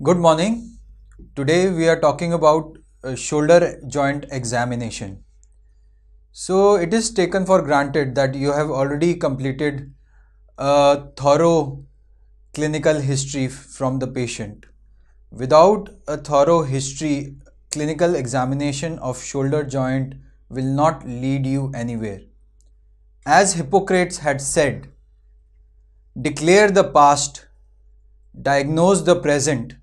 Good morning. Today we are talking about uh, shoulder joint examination. So it is taken for granted that you have already completed a thorough clinical history from the patient. Without a thorough history, clinical examination of shoulder joint will not lead you anywhere. As Hippocrates had said, declare the past, diagnose the present,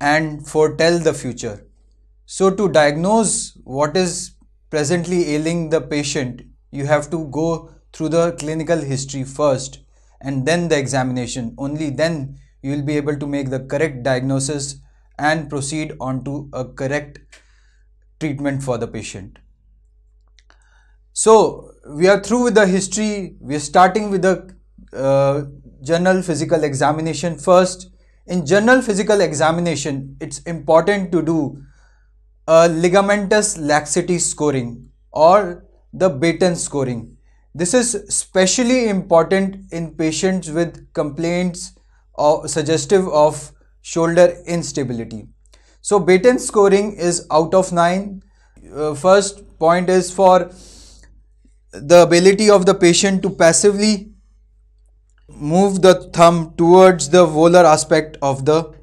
and foretell the future. So, to diagnose what is presently ailing the patient, you have to go through the clinical history first and then the examination. Only then you will be able to make the correct diagnosis and proceed on to a correct treatment for the patient. So we are through with the history. We are starting with the uh, general physical examination first. In general physical examination, it's important to do a ligamentous laxity scoring or the Beighton scoring. This is especially important in patients with complaints or suggestive of shoulder instability. So Beighton scoring is out of 9. Uh, first point is for the ability of the patient to passively move the thumb towards the volar aspect of the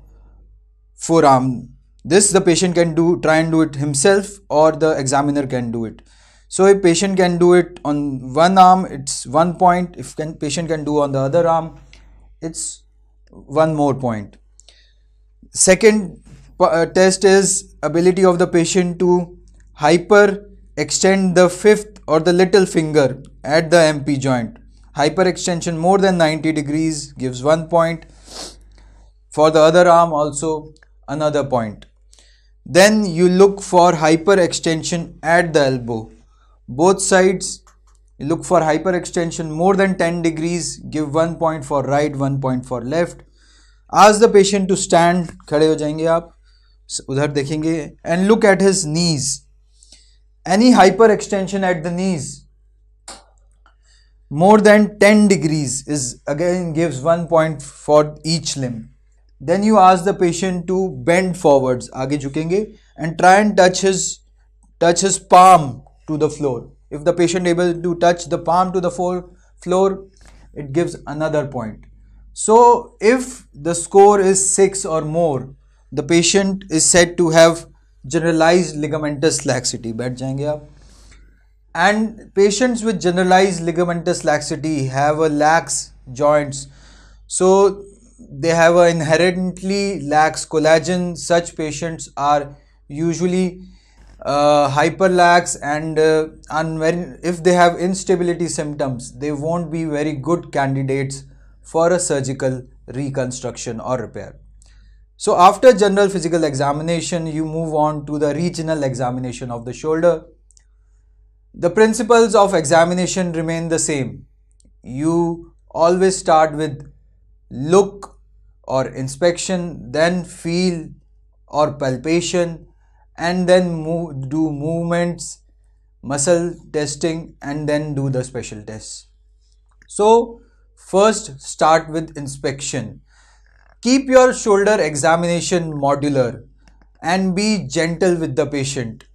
forearm. This the patient can do try and do it himself or the examiner can do it. So a patient can do it on one arm, it's one point. If can, patient can do on the other arm, it's one more point. Second uh, test is ability of the patient to hyper extend the fifth or the little finger at the MP joint Hyperextension more than 90 degrees gives one point. For the other arm also another point. Then you look for hyperextension at the elbow. Both sides you look for hyperextension more than 10 degrees give one point for right one point for left ask the patient to stand खड़े हो जाएंगे आप उधर देखेंगे and look at his knees any hyperextension at the knees more than 10 degrees is again gives one point for each limb then you ask the patient to bend forwards आगे झुकेंगे and try and touch his touch his palm to the floor if the patient able to touch the palm to the floor it gives another point so if the score is 6 or more the patient is said to have generalized ligamentous laxity बैठ जाएंगे आप and patients with generalized ligamentous laxity have a lax joints. So they have an inherently lax collagen. Such patients are usually uh, hyperlax and uh, if they have instability symptoms they won't be very good candidates for a surgical reconstruction or repair. So after general physical examination, you move on to the regional examination of the shoulder. The principles of examination remain the same. You always start with look or inspection, then feel or palpation, and then move, do movements, muscle testing, and then do the special tests. So, first start with inspection Keep your shoulder examination modular and be gentle with the patient.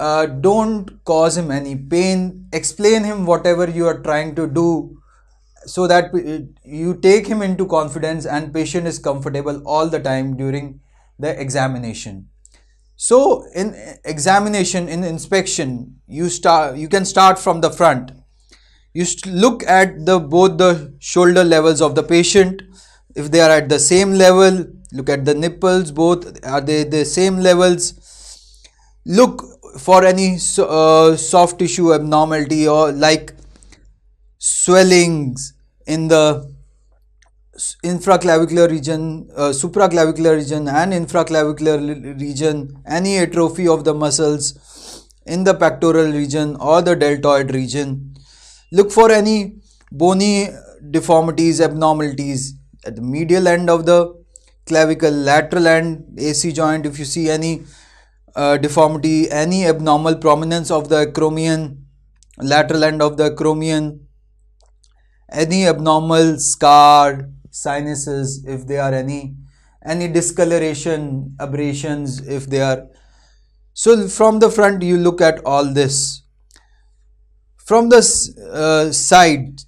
Uh, don't cause him any pain. Explain him whatever you are trying to do so that you take him into confidence and patient is comfortable all the time during the examination. So in examination, in inspection, you start. You can start from the front. You look at the both the shoulder levels of the patient if they are at the same level look at the nipples both are they the same levels look for any uh, soft tissue abnormality or like swellings in the infraclavicular region, uh, supraclavicular region and infraclavicular region, any atrophy of the muscles in the pectoral region or the deltoid region. Look for any bony deformities, abnormalities at the medial end of the clavicle lateral end AC joint if you see any uh, deformity any abnormal prominence of the acromion lateral end of the acromion any abnormal scar, sinuses if there are any any discoloration abrasions if they are. So from the front you look at all this. From the uh, side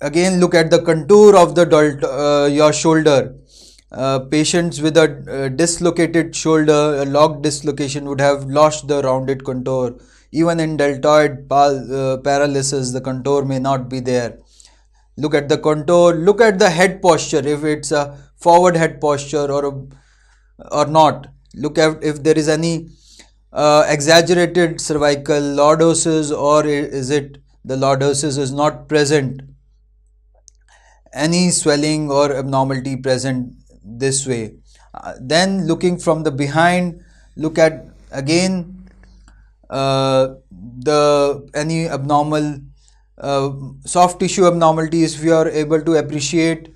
again look at the contour of the uh, your shoulder uh, patients with a uh, dislocated shoulder a locked dislocation would have lost the rounded contour. Even in deltoid uh, paralysis the contour may not be there. Look at the contour look at the head posture if it's a forward head posture or a, or not. Look at if there is any uh, exaggerated cervical lordosis or is it the lordosis is not present. Any swelling or abnormality present this way. Uh, then looking from the behind look at again uh, the any abnormal uh, soft tissue abnormalities if you are able to appreciate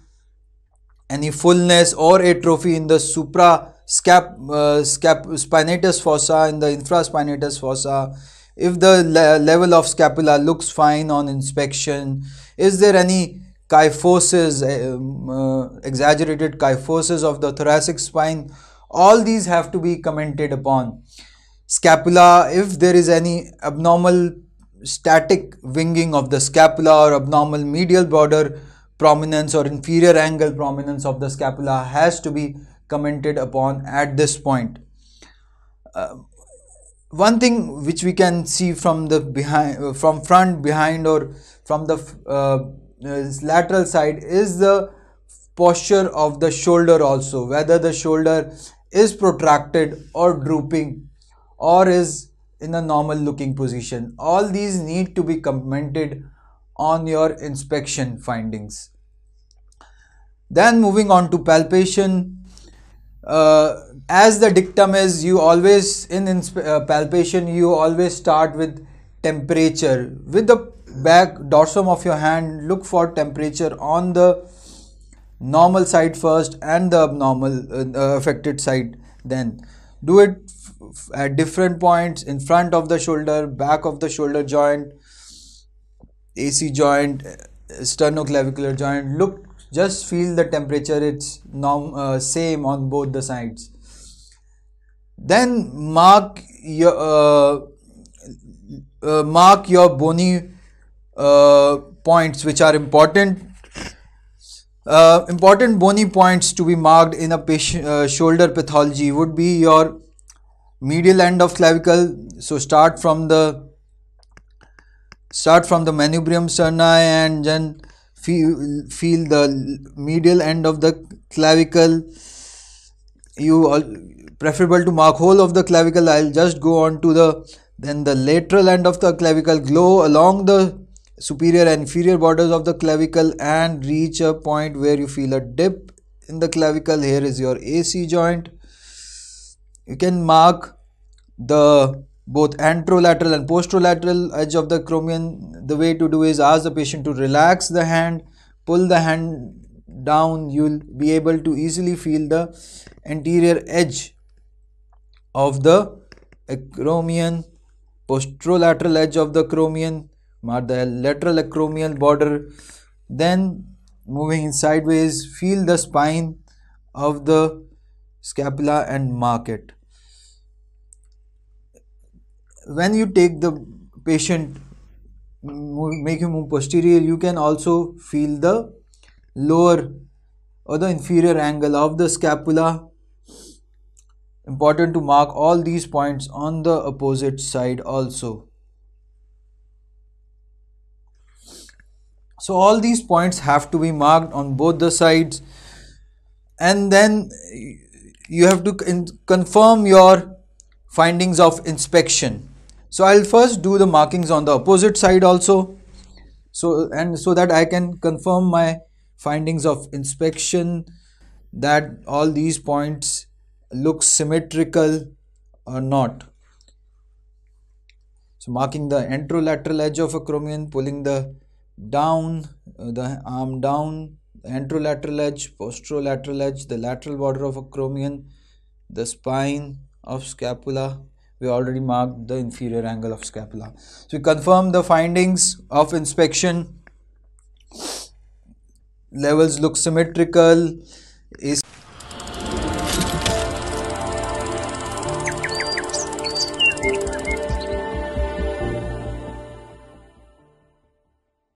any fullness or atrophy in the supra scap, uh, scap spinatus fossa in the infraspinatus fossa. If the le level of scapula looks fine on inspection is there any kyphosis um, uh, exaggerated kyphosis of the thoracic spine all these have to be commented upon scapula if there is any abnormal static winging of the scapula or abnormal medial border prominence or inferior angle prominence of the scapula has to be commented upon at this point. Uh, one thing which we can see from the behind uh, from front behind or from the uh, lateral side is the posture of the shoulder also whether the shoulder is protracted or drooping or is in a normal looking position. All these need to be commented on your inspection findings. Then moving on to palpation. Uh, as the dictum is you always in uh, palpation you always start with temperature with the back dorsum of your hand look for temperature on the normal side first and the abnormal uh, affected side then. Do it at different points in front of the shoulder back of the shoulder joint ac joint sternoclavicular joint. Look just feel the temperature. It's norm, uh, same on both the sides. Then mark your uh, uh, mark your bony uh, points which are important. Uh, important bony points to be marked in a patient uh, shoulder pathology would be your medial end of clavicle. So start from the start from the manubrium sterni and then feel, feel the medial end of the clavicle. You all preferable to mark whole of the clavicle. I'll just go on to the then the lateral end of the clavicle glow along the superior and inferior borders of the clavicle and reach a point where you feel a dip in the clavicle. Here is your ac joint. You can mark the both anterolateral and posterolateral edge of the acromion the way to do is ask the patient to relax the hand pull the hand down. You'll be able to easily feel the anterior edge of the acromion posterolateral edge of the acromion mark the lateral acromial border. Then moving sideways feel the spine of the scapula and mark it. When you take the patient make him move posterior you can also feel the lower or the inferior angle of the scapula. Important to mark all these points on the opposite side also so all these points have to be marked on both the sides and then you have to confirm your findings of inspection so I'll first do the markings on the opposite side also. So and so that I can confirm my findings of inspection that all these points look symmetrical or not. So marking the anterolateral edge of acromion, pulling the down, uh, the arm down, the anterolateral edge, posterolateral edge, the lateral border of acromion, the spine of scapula, we already marked the inferior angle of scapula. So we confirm the findings of inspection. Levels look symmetrical. AC